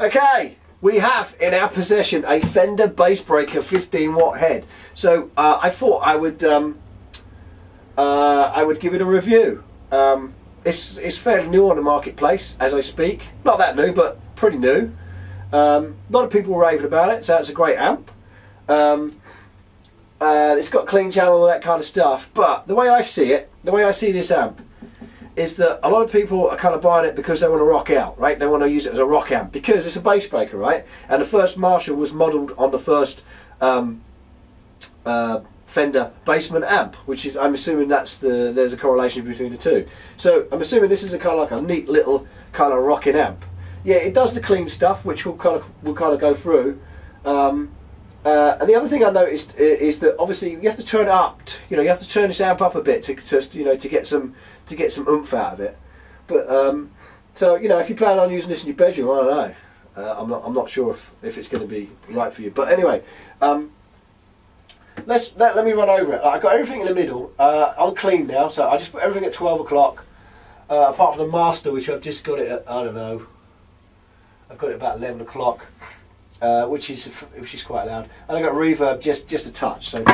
Okay, we have in our possession a Fender Bassbreaker 15 watt head. So uh, I thought I would um, uh, I would give it a review. Um, it's it's fairly new on the marketplace as I speak. Not that new, but pretty new. Um, a lot of people raving about it, so it's a great amp. Um, uh, it's got clean channel all that kind of stuff. But the way I see it, the way I see this amp, is that a lot of people are kind of buying it because they want to rock out, right? They want to use it as a rock amp because it's a Bassbreaker, right? And the first Marshall was modelled on the first um, uh, Fender Bassman amp, which is I'm assuming that's the there's a correlation between the two. So I'm assuming this is a kind of like a neat little kind of rocking amp. Yeah, it does the clean stuff, which we'll kind of we'll kind of go through. Um, uh, and the other thing I noticed is that obviously you have to turn it up. You know, you have to turn this amp up a bit to, to you know to get some to get some oomph out of it. But um, so you know, if you plan on using this in your bedroom, I don't know. Uh, I'm not I'm not sure if, if it's going to be right for you. But anyway, um, let's let, let me run over it. I've got everything in the middle. Uh, I'm clean now, so I just put everything at 12 o'clock. Uh, apart from the master, which I've just got it at I don't know. I've got it about 11 o'clock uh, which is which is quite loud. And I got reverb just just a touch. So.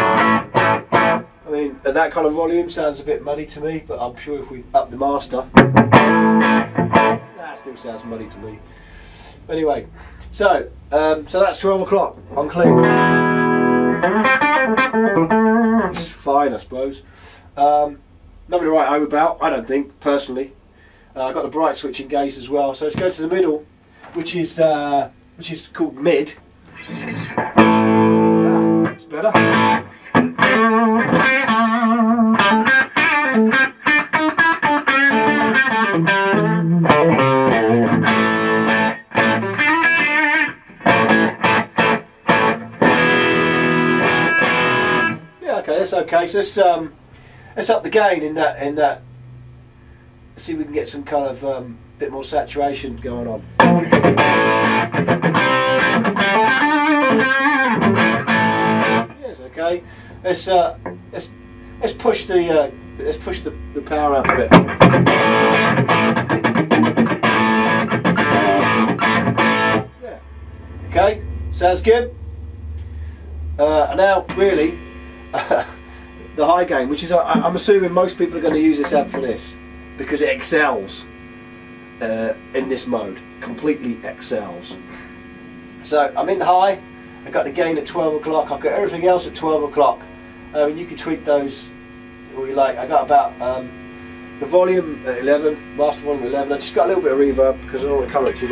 I mean, at that kind of volume sounds a bit muddy to me, but I'm sure if we up the master, that still sounds muddy to me. Anyway, so um, so that's 12 o'clock on clean, which is fine, I suppose. Um, Nothing to write home about, I don't think, personally. Uh, I've got the bright switch engaged as well. So let's go to the middle, which is uh, which is called mid. Ah, it's better. Yeah, okay, that's okay. So let's um, let's up the gain in that in that. See if we can get some kind of um, bit more saturation going on. Yes okay. Let's uh, let's let's push the uh, let's push the, the power up a bit. Yeah. Okay. Sounds good. Uh, now really the high gain, which is I, am assuming most people are going to use this amp for this because it excels uh, in this mode, completely excels. So I'm in high, I've got the gain at 12 o'clock, I've got everything else at 12 o'clock. I mean, you can tweak those all you like. I got about um, the volume at 11, master volume 11. I just got a little bit of reverb because I don't want to colour it too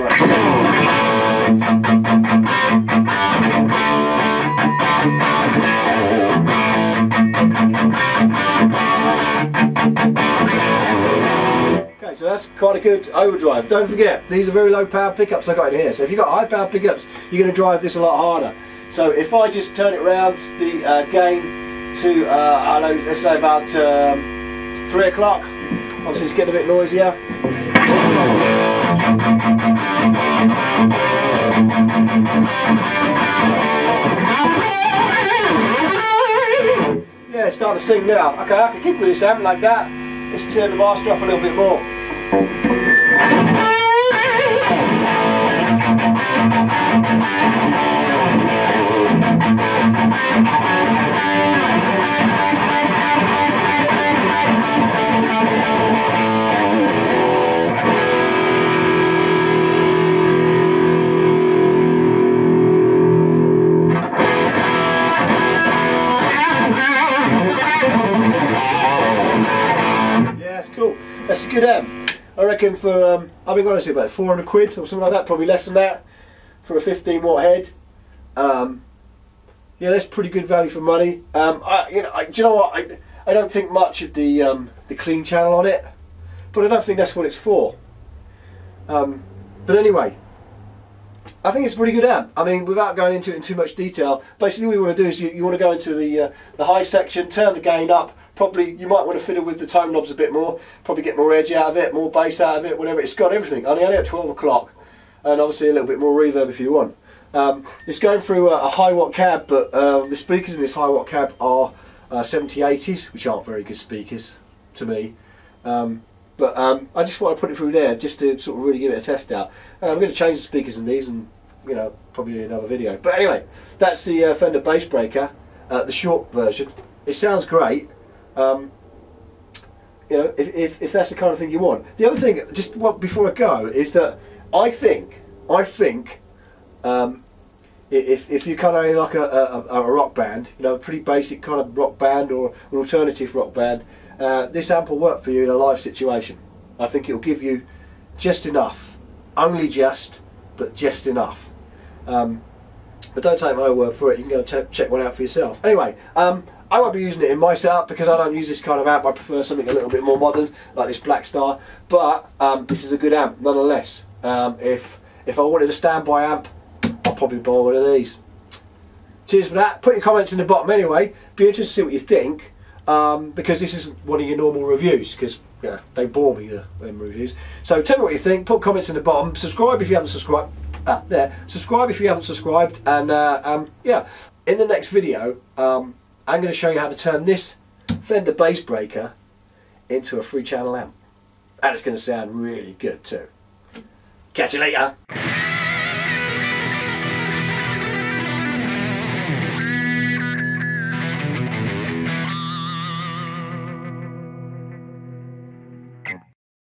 much. so that's quite a good overdrive. Don't forget, these are very low power pickups I got in here. So if you've got high power pickups, you're going to drive this a lot harder. So if I just turn it around, the uh, gain to, uh, I don't know, let's say about um, 3 o'clock. Obviously it's getting a bit noisier. Yeah, it's starting to sing now. Okay, I can kick with this amp like that. Let's turn the master up a little bit more. That's cool. That's a good amp. I reckon for, um, I'll be honest, about 400 quid or something like that, probably less than that for a 15 watt head. Um, yeah, that's pretty good value for money. Um, I, you know, I, do you know what? I, I don't think much of the um, the clean channel on it, but I don't think that's what it's for. Um, but anyway, I think it's a pretty good amp. I mean, without going into it in too much detail, basically what you want to do is you, you want to go into the uh, the high section, turn the gain up, probably you might want to fiddle with the tone knobs a bit more, probably get more edge out of it, more bass out of it, whatever. It's got everything. Only only at 12 o'clock, and obviously a little bit more reverb if you want. Um, it's going through a, a, Hiwatt cab, but uh, the speakers in this Hiwatt cab are uh, 7080s, which aren't very good speakers to me. Um, but um, I just thought I'd put it through there just to sort of really give it a test out. Uh, I'm going to change the speakers in these and you know probably do another video. But anyway, that's the uh, Fender Bassbreaker, uh, the short version. It sounds great. Um, you know, if, if, if that's the kind of thing you want. The other thing, just what, before I go, is that I think, I think, um, if, if you're kind of like a, a, a, rock band, you know, a pretty basic kind of rock band or an alternative rock band, uh, this amp will work for you in a live situation. I think it'll give you just enough, only just, but just enough. Um, but don't take my word for it, you can go check one out for yourself. Anyway, um, I won't be using it in my setup because I don't use this kind of amp. I prefer something a little bit more modern, like this Blackstar. But um, this is a good amp, nonetheless. Um, if if I wanted a standby amp, I'll probably buy one of these. Cheers for that. Put your comments in the bottom anyway. Be interested to see what you think. Um, because this isn't one of your normal reviews because yeah, they bore me the reviews. So tell me what you think. Put comments in the bottom. Subscribe if you haven't subscribed. Ah, there. Subscribe if you haven't subscribed. And uh, um, yeah, in the next video, um, I'm going to show you how to turn this Fender Bassbreaker into a three channel amp. And it's going to sound really good too. Catch you later.